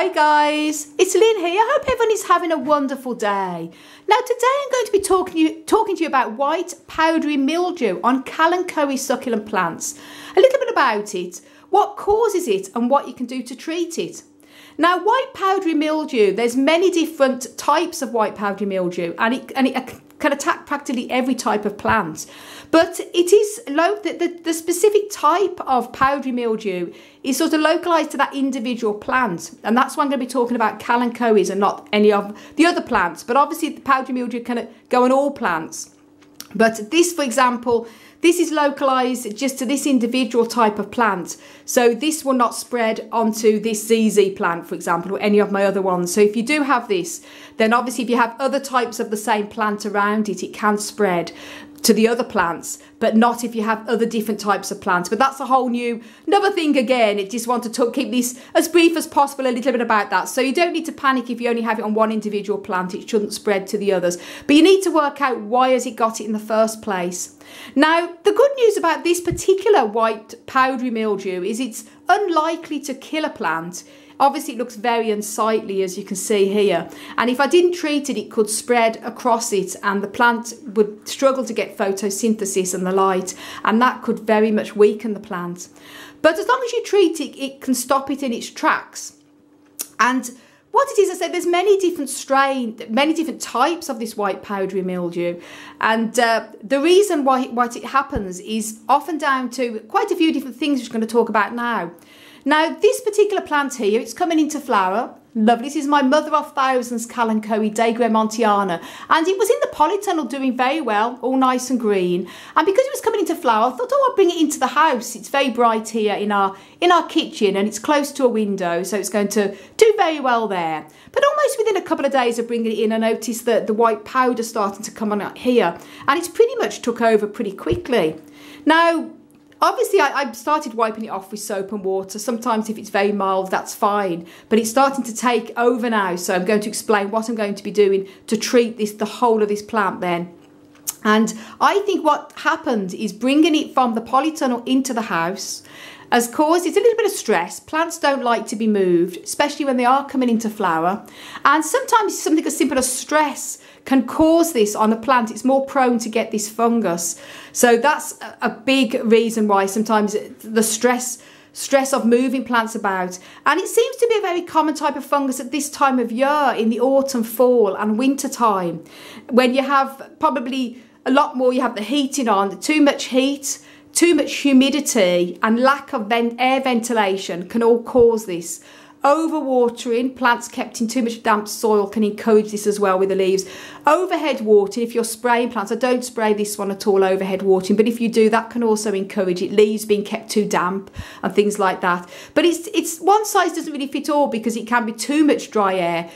Hi guys, it's Lynn here. I hope everyone is having a wonderful day. Now today I'm going to be talking to you, talking to you about white powdery mildew on kalanchoe succulent plants. A little bit about it, what causes it and what you can do to treat it. Now white powdery mildew, there's many different types of white powdery mildew and it, and it can attack practically every type of plant. But it is low, the, the, the, specific type of powdery mildew is sort of localized to that individual plant. And that's why I'm going to be talking about kalanchoes and not any of the other plants. But obviously the powdery mildew can go on all plants. But this, for example, this is localized just to this individual type of plant. So this will not spread onto this ZZ plant, for example, or any of my other ones. So if you do have this, then obviously if you have other types of the same plant around it, it can spread to the other plants, but not if you have other different types of plants. But that's a whole new, another thing again. It just want to talk, keep this as brief as possible, a little bit about that. So you don't need to panic if you only have it on one individual plant. It shouldn't spread to the others. But you need to work out why has it got it in the first place. Now, the good news about this particular white powdery mildew is it's unlikely to kill a plant Obviously it looks very unsightly as you can see here. And if I didn't treat it, it could spread across it and the plant would struggle to get photosynthesis and the light. And that could very much weaken the plant. But as long as you treat it, it can stop it in its tracks. And what it is, I said, there's many different strain, many different types of this white powdery mildew, and uh, the reason why what it happens is often down to quite a few different things which we're going to talk about now. Now, this particular plant here, it's coming into flower. Lovely. This is my mother of thousands Kalanchoe Daigremontiana. And it was in the polytunnel doing very well, all nice and green. And because it was coming into flower, I thought, oh, I'll bring it into the house. It's very bright here in our in our kitchen and it's close to a window, so it's going to do very well there. But almost within a couple of days of bringing it in, I noticed that the white powder starting to come on out here. And it's pretty much took over pretty quickly. Now, Obviously, I, I, started wiping it off with soap and water. Sometimes if it's very mild, that's fine. But it's starting to take over now. So I'm going to explain what I'm going to be doing to treat this, the whole of this plant then. And I think what happened is bringing it from the polytunnel into the house has caused it's a little bit of stress. Plants don't like to be moved, especially when they are coming into flower. And sometimes something as simple as stress can cause this on a plant. It's more prone to get this fungus. So that's a big reason why sometimes the stress stress of moving plants about. And it seems to be a very common type of fungus at this time of year in the autumn, fall and winter time when you have probably a lot more, you have the heating on, too much heat, too much humidity and lack of air ventilation can all cause this. Overwatering, plants kept in too much damp soil can encourage this as well with the leaves. Overhead watering, if you're spraying plants, I don't spray this one at all overhead watering, but if you do, that can also encourage it. Leaves being kept too damp and things like that. But it's it's one size doesn't really fit all because it can be too much dry air,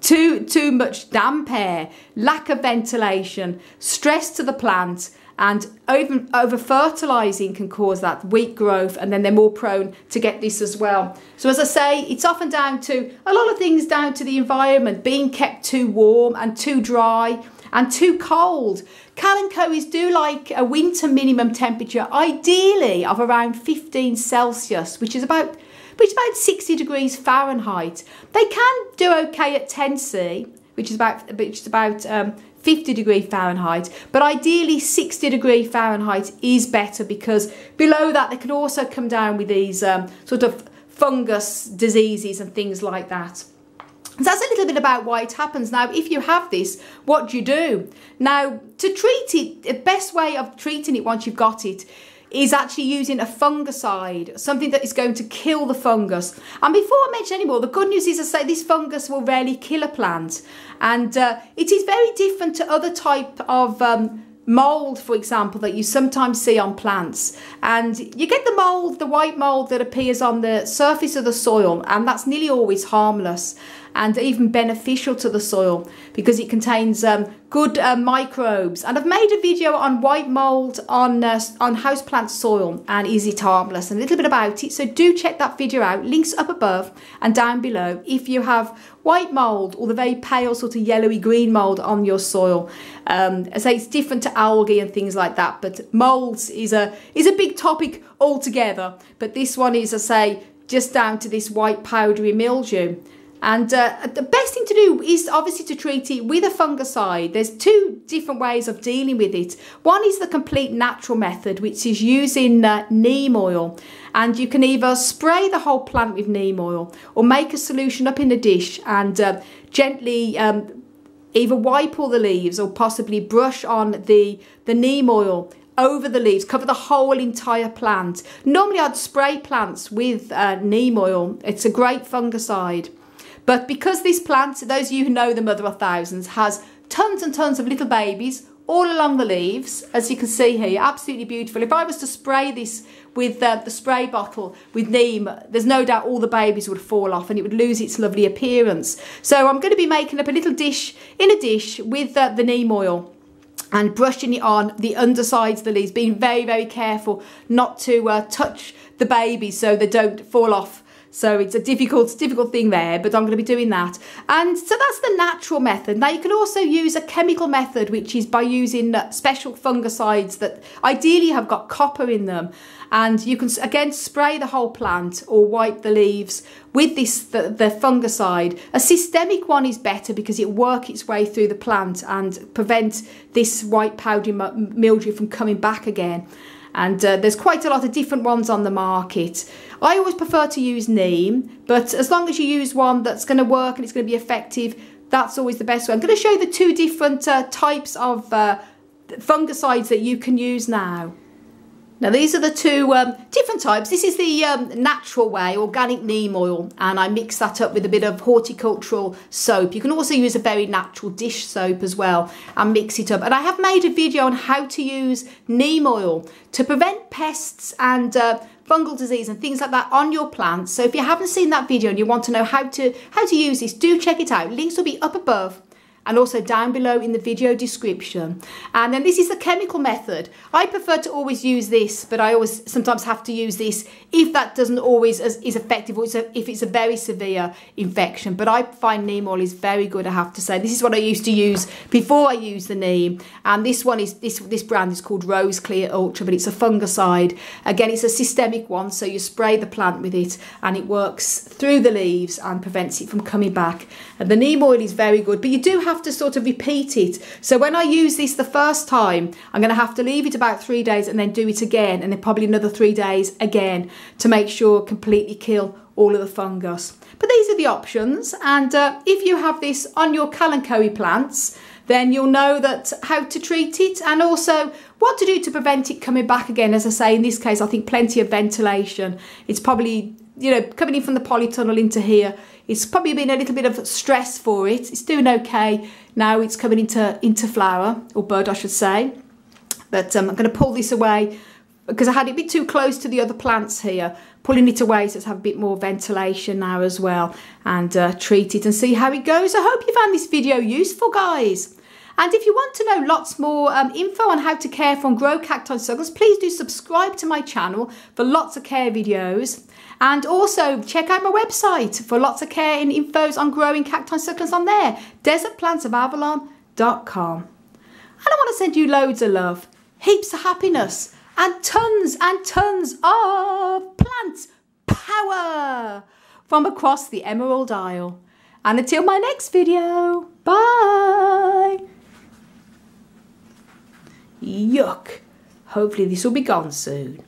too too much damp air, lack of ventilation, stress to the plant, and over, over fertilizing can cause that weak growth and then they're more prone to get this as well. So as I say, it's often down to a lot of things down to the environment being kept too warm and too dry and too cold. Kalanchoes do like a winter minimum temperature, ideally of around 15 Celsius, which is about which is about 60 degrees Fahrenheit. They can do okay at 10 C, which is about which is about um, 50 degree Fahrenheit, but ideally 60 degree Fahrenheit is better because below that they can also come down with these um, sort of fungus diseases and things like that. So that's a little bit about why it happens. Now, if you have this, what do you do? Now, to treat it, the best way of treating it once you've got it is actually using a fungicide, something that is going to kill the fungus. And before I mention any more, the good news is I say this fungus will rarely kill a plant. And uh, it is very different to other type of um, mold, for example, that you sometimes see on plants. And you get the mold, the white mold that appears on the surface of the soil, and that's nearly always harmless and even beneficial to the soil because it contains um, good uh, microbes. And I've made a video on white mold on uh, on houseplant soil and is it harmless and a little bit about it. So do check that video out. Links up above and down below if you have white mold or the very pale sort of yellowy green mold on your soil. Um, I say it's different to algae and things like that, but molds is a is a big topic altogether. But this one is, I say, just down to this white powdery mildew. And uh, the best thing to do is obviously to treat it with a fungicide. There's two different ways of dealing with it. One is the complete natural method, which is using uh, neem oil. And you can either spray the whole plant with neem oil or make a solution up in a dish and uh, gently um, either wipe all the leaves or possibly brush on the, the neem oil over the leaves, cover the whole entire plant. Normally I'd spray plants with uh, neem oil. It's a great fungicide. But because this plant, those of you who know the Mother of Thousands, has tons and tons of little babies all along the leaves, as you can see here, absolutely beautiful. If I was to spray this with uh, the spray bottle with neem, there's no doubt all the babies would fall off and it would lose its lovely appearance. So I'm going to be making up a little dish in a dish with uh, the neem oil and brushing it on the undersides of the leaves, being very, very careful not to uh, touch the babies so they don't fall off so it's a difficult, difficult thing there, but I'm going to be doing that. And so that's the natural method. Now you can also use a chemical method, which is by using special fungicides that ideally have got copper in them. And you can again spray the whole plant or wipe the leaves with this the, the fungicide. A systemic one is better because it work its way through the plant and prevent this white powdery mildew from coming back again and uh, there's quite a lot of different ones on the market. I always prefer to use neem, but as long as you use one that's going to work and it's going to be effective, that's always the best way. I'm going to show you the two different uh, types of uh, fungicides that you can use now. Now these are the two um, different types. This is the um, natural way, organic neem oil, and I mix that up with a bit of horticultural soap. You can also use a very natural dish soap as well and mix it up. And I have made a video on how to use neem oil to prevent pests and uh, fungal disease and things like that on your plants. So if you haven't seen that video and you want to know how to how to use this, do check it out. Links will be up above and also down below in the video description. And then this is the chemical method. I prefer to always use this, but I always sometimes have to use this if that doesn't always is, is effective or it's a, if it's a very severe infection. But I find neem oil is very good, I have to say. This is what I used to use before I used the neem. And this one is, this, this brand is called Rose Clear Ultra, but it's a fungicide. Again, it's a systemic one, so you spray the plant with it and it works through the leaves and prevents it from coming back. And the neem oil is very good, but you do have have to sort of repeat it. So when I use this the first time, I'm going to have to leave it about three days and then do it again and then probably another three days again to make sure completely kill all of the fungus. But these are the options and uh, if you have this on your kalanchoe plants, then you'll know that how to treat it and also what to do to prevent it coming back again. As I say, in this case, I think plenty of ventilation. It's probably, you know, coming in from the polytunnel into here, it's probably been a little bit of stress for it. It's doing okay. Now it's coming into, into flower, or bud I should say. But um, I'm going to pull this away because I had it a bit too close to the other plants here. Pulling it away so it's have a bit more ventilation now as well. And uh, treat it and see how it goes. I hope you found this video useful, guys. And if you want to know lots more um, info on how to care for and grow cacti succulents, please do subscribe to my channel for lots of care videos. And also check out my website for lots of care and infos on growing cacti succulents on there, desertplantsofavalon.com. And I want to send you loads of love, heaps of happiness, and tons and tons of plant power from across the Emerald Isle. And until my next video, bye! Yuck. Hopefully this will be gone soon.